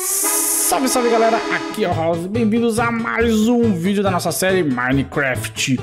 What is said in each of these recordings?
Salve, salve galera, aqui é o House, bem-vindos a mais um vídeo da nossa série Minecraft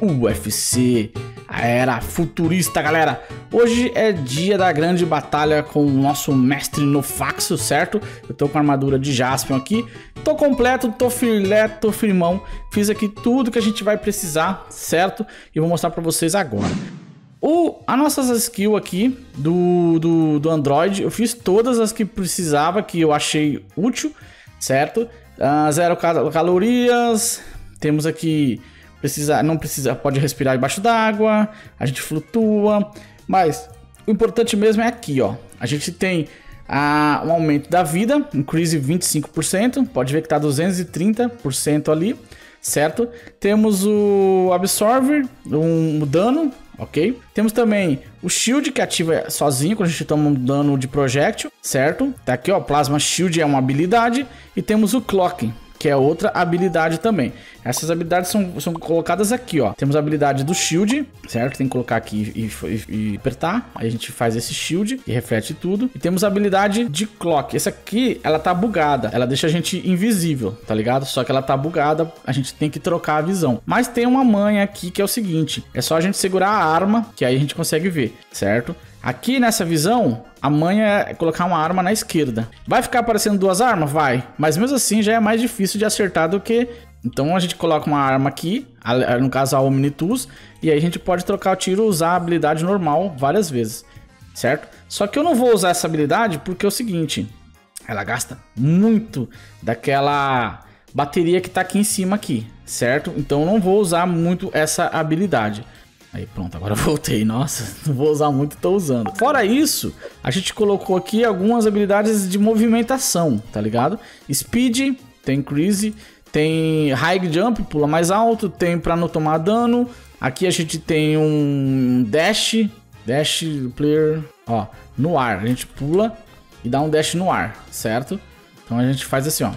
UFC, a era futurista galera. Hoje é dia da grande batalha com o nosso mestre Nofaxo, certo? Eu tô com a armadura de Jaspion aqui, tô completo, tô filé, tô firmão, fiz aqui tudo que a gente vai precisar, certo? E vou mostrar pra vocês agora. O, a nossas skills aqui do, do, do Android, eu fiz todas as que precisava, que eu achei útil, certo? Uh, zero cal calorias, temos aqui, precisa, não precisa, pode respirar debaixo d'água, a gente flutua, mas o importante mesmo é aqui, ó. A gente tem uh, um aumento da vida, increase 25%, pode ver que tá 230% ali, certo? Temos o Absorber, um dano, ok? Temos também o Shield, que ativa sozinho quando a gente toma um dano de projétil, certo? Tá aqui, ó, Plasma Shield é uma habilidade. E temos o Clocking, que é outra habilidade também. Essas habilidades são, são colocadas aqui, ó. Temos a habilidade do shield, certo? Tem que colocar aqui e, e, e, apertar. Aí a gente faz esse shield e reflete tudo. E temos a habilidade de clock. Essa aqui, ela tá bugada. Ela deixa a gente invisível, tá ligado? Só que ela tá bugada, a gente tem que trocar a visão. Mas tem uma manha aqui que é o seguinte. É só a gente segurar a arma, que aí a gente consegue ver, certo? Aqui nessa visão, a manha é colocar uma arma na esquerda. Vai ficar aparecendo duas armas? Vai. Mas mesmo assim já é mais difícil de acertar do que... Então a gente coloca uma arma aqui, no caso a Omnitus, e aí a gente pode trocar o tiro usar a habilidade normal várias vezes, certo? Só que eu não vou usar essa habilidade porque é o seguinte, ela gasta muito daquela bateria que tá aqui em cima aqui, certo? Então eu não vou usar muito essa habilidade. Aí pronto, agora voltei. Nossa, não vou usar muito, tô usando. Fora isso, a gente colocou aqui algumas habilidades de movimentação, tá ligado? Speed, tem increase, tem high jump, pula mais alto, tem pra não tomar dano. Aqui a gente tem um dash, dash player, ó, no ar. A gente pula e dá um dash no ar, certo? Então a gente faz assim, ó.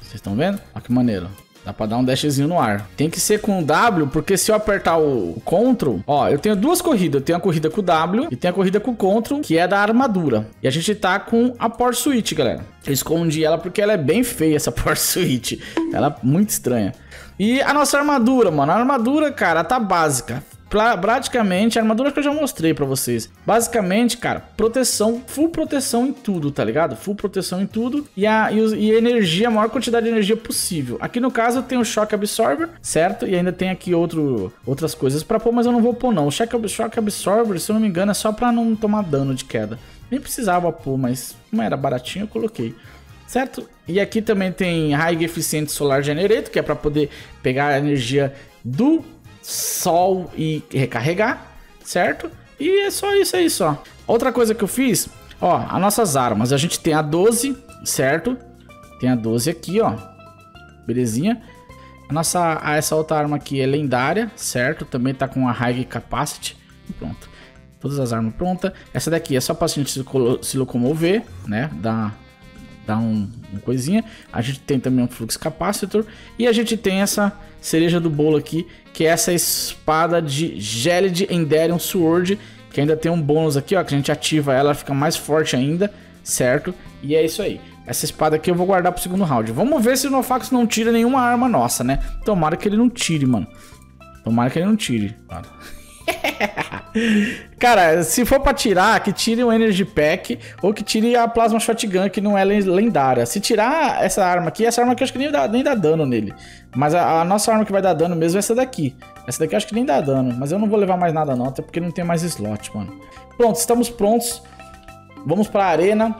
Vocês estão vendo? Olha que maneiro. Dá pra dar um dashzinho no ar. Tem que ser com o W, porque se eu apertar o Ctrl... Ó, eu tenho duas corridas. Eu tenho a corrida com o W e tenho a corrida com o Ctrl, que é da armadura. E a gente tá com a Power Switch, galera. Eu escondi ela porque ela é bem feia, essa Power Switch. Ela é muito estranha. E a nossa armadura, mano. A armadura, cara, tá básica praticamente a armadura que eu já mostrei para vocês. Basicamente, cara, proteção, full proteção em tudo, tá ligado? Full proteção em tudo e a e, e energia, a maior quantidade de energia possível. Aqui no caso tem o Shock Absorber, certo? E ainda tem aqui outro, outras coisas para pôr, mas eu não vou pôr não. O Shock, shock Absorber, se eu não me engano, é só para não tomar dano de queda. Nem precisava pôr, mas como era baratinho, eu coloquei certo? E aqui também tem High Efficient Solar Generator, que é para poder pegar a energia do sol e recarregar, certo? E é só isso aí só. Outra coisa que eu fiz, ó, as nossas armas, a gente tem a 12, certo? Tem a 12 aqui, ó. Belezinha. A nossa, essa outra arma aqui é lendária, certo? Também tá com a High Capacity. Pronto. Todas as armas prontas. Essa daqui é só pra gente se locomover, né? Dá, dá um, uma coisinha. A gente tem também um Flux Capacitor. E a gente tem essa cereja do bolo aqui, que é essa espada de Gelid Enderium Sword, que ainda tem um bônus aqui, ó, que a gente ativa ela, ela fica mais forte ainda, certo? E é isso aí. Essa espada aqui eu vou guardar pro segundo round. Vamos ver se o Nofax não tira nenhuma arma nossa, né? Tomara que ele não tire, mano. Tomara que ele não tire. Mano. Cara, se for pra tirar, que tire o Energy Pack ou que tire a Plasma Shotgun, que não é lendária. Se tirar essa arma aqui, essa arma aqui eu acho que nem dá, nem dá dano nele. Mas a, a, nossa arma que vai dar dano mesmo é essa daqui. Essa daqui eu acho que nem dá dano, mas eu não vou levar mais nada não, até porque não tem mais slot, mano. Pronto, estamos prontos. Vamos pra arena.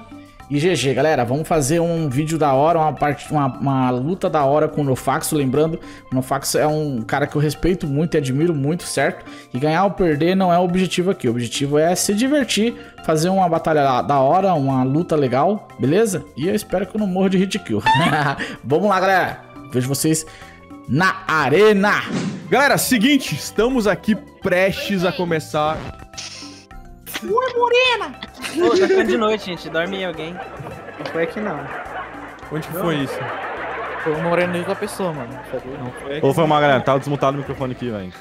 E GG, galera, vamos fazer um vídeo da hora, uma, parte, uma, uma luta da hora com o Nofaxo. Lembrando, o Nofaxo é um cara que eu respeito muito e admiro muito, certo? E ganhar ou perder não é o objetivo aqui. O objetivo é se divertir, fazer uma batalha da hora, uma luta legal, beleza? E eu espero que eu não morra de hit kill. vamos lá, galera. Vejo vocês na arena. Galera, seguinte, estamos aqui prestes a começar Oi, Morena! Ô, tá ficando de noite, gente. Dorme em alguém. Não foi aqui, não. Onde que foi isso? Foi o Moreno e a pessoa, mano. Não foi aqui. Ou foi uma galera, tava desmontado o microfone aqui, velho.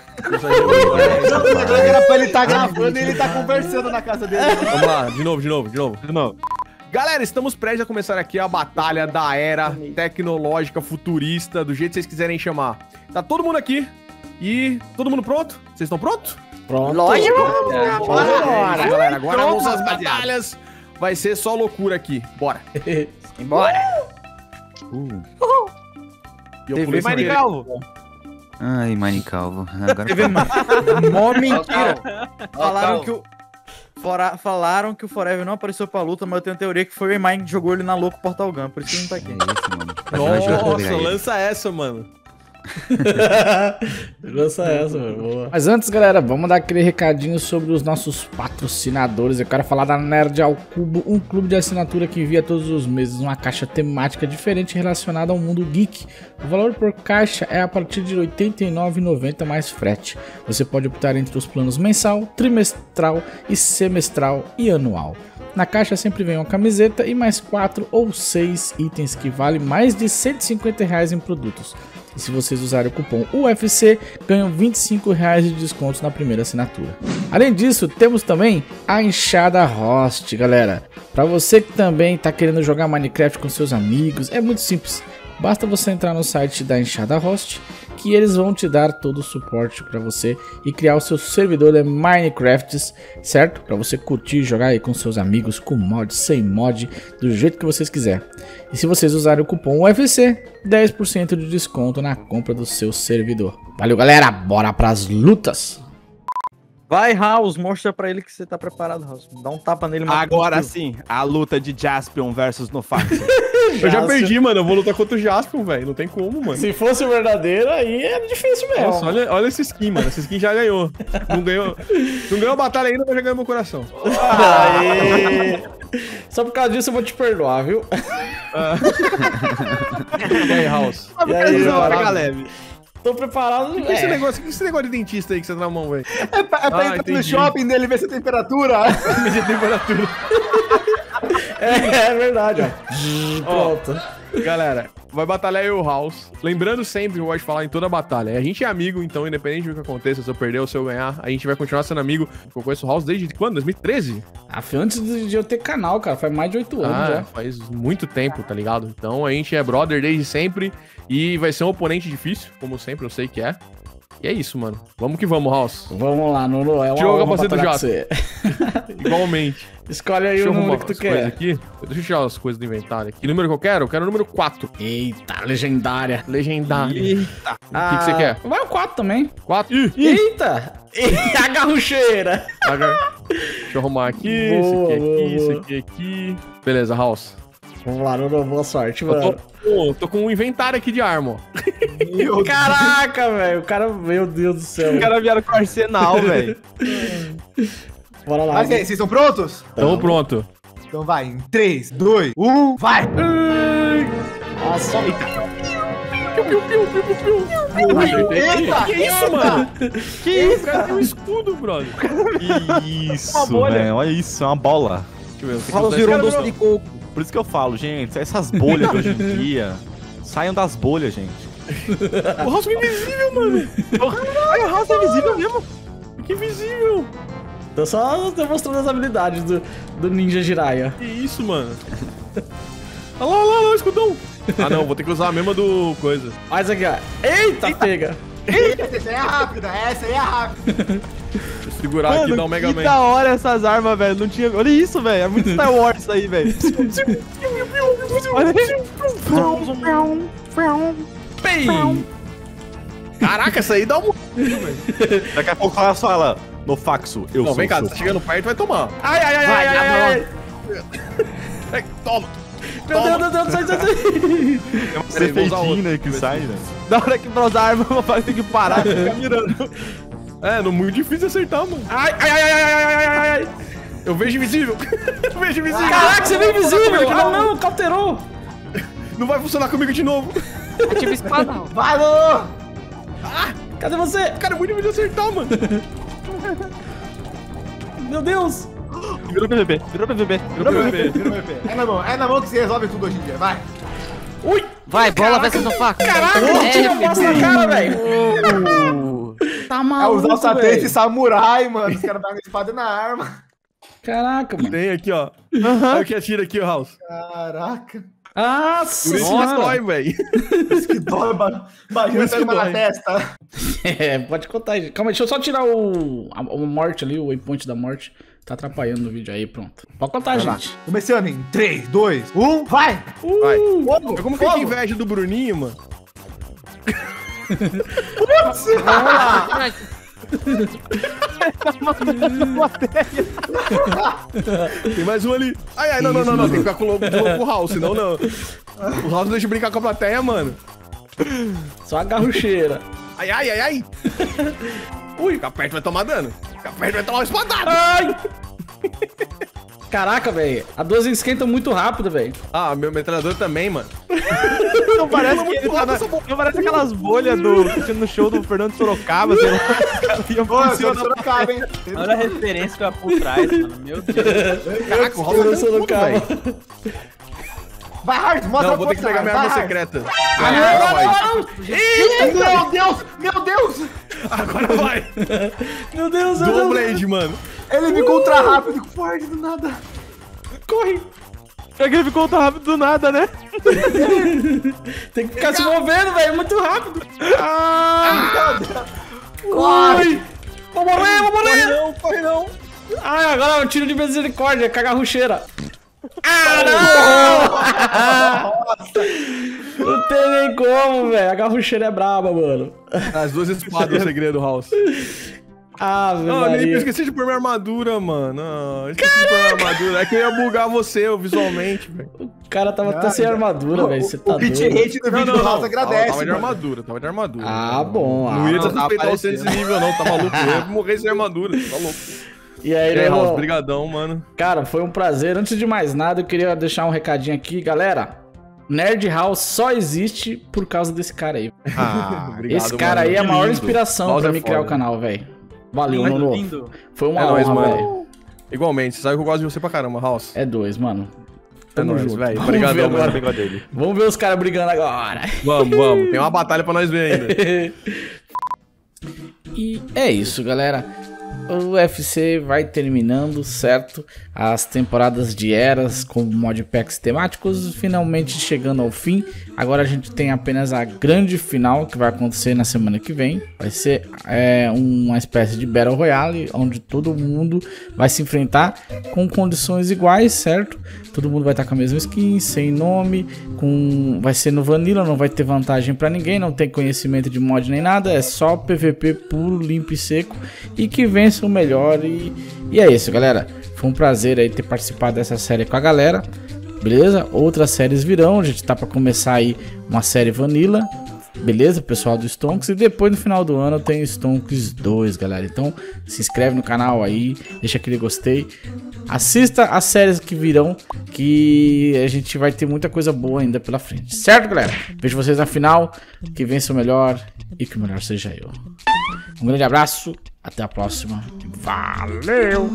Era pra ele tá gravando e ele tá conversando na casa dele. Vamos lá, de novo, de novo, de novo. De novo. Galera, estamos prestes a começar aqui a batalha da era tecnológica, futurista, do jeito que vocês quiserem chamar. Tá todo mundo aqui e todo mundo pronto? Vocês estão prontos? Pronto. Lógico. Bora, Bora. galera. Agora nossas rapaziada. batalhas vai ser só loucura aqui. Bora. Embora. E eu TV pulei. Ai, Mani Calvo. Agora TV Mó mentira. Falaram que o... Fora- Falaram que o Forever não apareceu pra luta, mas eu tenho a teoria que foi o Emine que jogou ele na louco Portal Gun, por isso que ele não tá é aqui. isso, mano. Pegar Nossa, lança essa, mano. Lança essa, mano. Boa. Mas antes, galera, vamos dar aquele recadinho sobre os nossos patrocinadores. Eu quero falar da Nerd ao Cubo, um clube de assinatura que envia todos os meses uma caixa temática diferente relacionada ao mundo geek. O valor por caixa é a partir de R$ 89,90 mais frete. Você pode optar entre os planos mensal, trimestral e semestral e anual. Na caixa sempre vem uma camiseta e mais 4 ou 6 itens que valem mais de 150 reais em produtos. E se vocês usarem o cupom UFC, ganham 25 reais de desconto na primeira assinatura. Além disso, temos também a Enxada Host, galera. Para você que também está querendo jogar Minecraft com seus amigos, é muito simples. Basta você entrar no site da Enxada Host, que eles vão te dar todo o suporte para você e criar o seu servidor de Minecraft, certo? Para você curtir e jogar aí com seus amigos, com mod, sem mod, do jeito que vocês quiserem. E se vocês usarem o cupom UFC, 10% de desconto na compra do seu servidor. Valeu, galera. Bora pras lutas. Vai, House, mostra pra ele que você tá preparado, House. Dá um tapa nele. Agora sim, a luta de Jaspion versus Nofax. Eu já perdi, mano. Eu vou lutar contra o Jaspion, velho. Não tem como, mano. Se fosse verdadeiro, aí é difícil mesmo. Nossa, olha, olha esse skin, mano. Esse skin já ganhou. Não ganhou, não ganhou a batalha ainda, mas já ganhou meu coração. Aê. Só por causa disso eu vou te perdoar, viu? E aí, House? E aí, Não, mano? pega leve. Tô preparado. Que esse É. negócio, que esse negócio de dentista aí que você tá na mão, velho? É pra, é pra Ah, entrar no entendi. shopping dele ver se a temperatura. Medir temperatura. É, é verdade, ó. Pronto. Galera, vai batalhar eu House. Lembrando sempre, eu gosto de falar em toda batalha. A gente é amigo, então, independente do que aconteça, se eu perder ou se eu ganhar, a gente vai continuar sendo amigo. Eu conheço o House desde quando? 2013? Ah, foi antes de eu ter canal, cara. Faz mais de 8 anos Ah, já. faz muito tempo, tá ligado? Então a gente é brother desde sempre e vai ser um oponente difícil, como sempre, eu sei que é. E é isso, mano. Vamos que vamos, House. Vamos lá, Nuno. É uma o honra capacete do Jato. você. Igualmente. Escolhe aí Deixa eu o número que tu quer. aqui. Deixa eu tirar as coisas do inventário aqui. Que número que eu quero? Eu quero o número 4. Eita, legendária. Legendário. Eita. O que, que você quer? Vai o 4 também. 4? Ih, Eita! a garrucheira! Deixa eu arrumar aqui. Boa, isso aqui, boa, aqui, isso aqui, aqui. Beleza, House. Vamos lá, Nuno. Boa sorte, Eu mano. tô, Pô, tô com um inventário aqui de arma, ó. Caraca, velho. O cara, meu Deus do céu. Os caras vieram com arsenal, velho. Bora lá. Mas aí, vocês estão prontos? Tamo pronto. Então vai, em 3, 2, 1, vai! Ah, só... Eita! Que isso, mano? Que isso, O cara tem um escudo, brother. Isso, bolha. velho. Olha isso, é uma bola. Deixa que usar virou um doce de coco. Por isso que eu falo, gente, essas bolhas de hoje em dia. Saiam das bolhas, gente. O House é invisível, mano. Ai, o House é invisível mesmo. Que invisível. Tô só demonstrando as habilidades do, do Ninja Jiraiya. Que isso, mano? Olha lá, olha lá, olha lá, escudão. Ah, não, vou ter que usar a mesma do coisa. Olha isso aqui, ó. Eita, pega. Essa aí é rápida, essa aí é rápida. Deixa eu segurar aqui e dar um Mega que Man. da hora essas armas, velho. Não tinha. Olha isso, velho. É muito Star Wars isso aí, velho. Pei! Caraca, essa aí dá um... Daqui a pouco fala só ela. No faxo, eu não, sou. Não, vem cá, tá chegando perto, vai tomar. Ai, ai, ai, vai, ai, ai, ai. É, toma. Meu Deus, meu Deus, sai, sai, sai. Você fez né, que sai, né? Da hora que pra a arma, vai ter que parar e ficar mirando. É, não, muito difícil acertar, mano. Ai, ai, ai, ai, ai, ai, ai, ai. Eu vejo invisível. eu vejo invisível. Caraca, você veio invisível. Ah, não, não, cauterou. Não vai funcionar comigo de novo. Ativa espadão. Vai, Lulu. Ah, cadê você? Cara, é muito difícil acertar, mano. Meu Deus. Virou PVP, virou PVP, virou PVP, virou PVP. É na mão, é na mão que você resolve tudo hoje em dia, vai. Ui. Vai, bola versus no faco. Caraca, é, tira a bosta na cara, velho. Tá É maluco, usar o satélite samurai, mano. Os caras pegam a espada na arma. Caraca, mano. Tem aqui, ó. Olha o que atira aqui, o House. Caraca. Nossa Por isso que dói, velho. Isso que dói, ba- que uma na testa. É, pode contar aí. Calma aí, deixa eu só tirar o. A, a morte ali, o waypoint da morte. Tá atrapalhando o vídeo aí, pronto. Pode contar, Vai lá. gente. Começando em 3, 2, 1, vai! Vai. Fogo! Como que fogo. inveja do Bruninho, mano? Tem mais um ali. Ai, ai, não, não, não, não. Tem que ficar com o lobo com o House, senão não. O House não deixa eu brincar com a plateia, mano. Só a garrucheira. Ai, ai, ai, ai. Ui, fica perto vai tomar dano. Fica perto vai tomar uma espadada. Ai! Caraca, velho. A 12 esquenta muito rápido, velho. Ah, meu metralhador também, mano. Não parece que ele tá na... Não parece aquelas bolhas do... no show do Fernando Sorocaba, sei lá. Seu Sorocaba, hein? Olha a referência que vai por trás, mano. Meu Deus. Caraca, o Eu tá velho. Vai, Hard, mostra Não, a vou ter que pegar minha arma secreta. Ah, não, não, não. Meu Deus, meu Deus! Agora vai. Meu Deus, meu Deus. Blade, mano. Ele me contra rápido com forte do nada. Corre. É que ele ficou tão rápido do nada, né? Tem que ficar se movendo, velho. Muito rápido. Corre! Vou morrer, vou morrer. Não, corre não. Ai, agora é um tiro de misericórdia. Caga a rucheira. Ah, não! Não tem nem como, velho. A garrucheira é braba, mano. As duas espadas, o segredo, House. Ah, Não, nem eu esqueci de pôr minha armadura, mano. Não, esqueci de pôr minha armadura. É que eu ia bugar você eu, visualmente, velho. O cara tava até sem armadura, velho. Você tá o doido. rate do vídeo do House agradece. Tava, tava de armadura, tava de armadura. Ah, bom. Não ah, ia não. respeitar você desse nível, não, tá maluco? Eu ia morrer sem armadura, tá louco. E aí, E aí, House, brigadão, mano. Cara, foi um prazer. Antes de mais nada, eu queria deixar um recadinho aqui, galera. Nerd House só existe por causa desse cara aí. Ah, obrigado, Esse cara mano. aí é a maior inspiração pra é mim criar o foda. canal, velho. Valeu, Lindo, Nono. lindo. Foi uma É nóis, mano. Igualmente, você sabe que eu gosto de você pra caramba, House. É dois, mano. É Tamo nóis, junto. velho. Ver mano. agora. Obrigado dele. Vamos ver os caras brigando agora. Vamos, vamos. Tem uma batalha pra nós ver ainda. E é isso, galera. O UFC vai terminando, certo? As temporadas de eras com modpacks temáticos finalmente chegando ao fim. Agora a gente tem apenas a grande final que vai acontecer na semana que vem. Vai ser é, uma espécie de Battle Royale onde todo mundo vai se enfrentar com condições iguais, certo? Todo mundo vai estar com a mesma skin, sem nome, com vai ser no Vanilla, não vai ter vantagem pra ninguém, não tem conhecimento de mod nem nada, é só PVP puro, limpo e seco e que vença o melhor e, e é isso, galera. Foi um prazer aí ter participado dessa série com a galera. Beleza? Outras séries virão, a gente tá pra começar aí uma série Vanilla. Beleza, pessoal do Stonks? E depois no final do ano tem Stonks 2, galera. Então se inscreve no canal aí, deixa aquele gostei. Assista as séries que virão, que a gente vai ter muita coisa boa ainda pela frente. Certo, galera? Vejo vocês na final. Que vença o melhor e que o melhor seja eu. Um grande abraço, até a próxima. Valeu!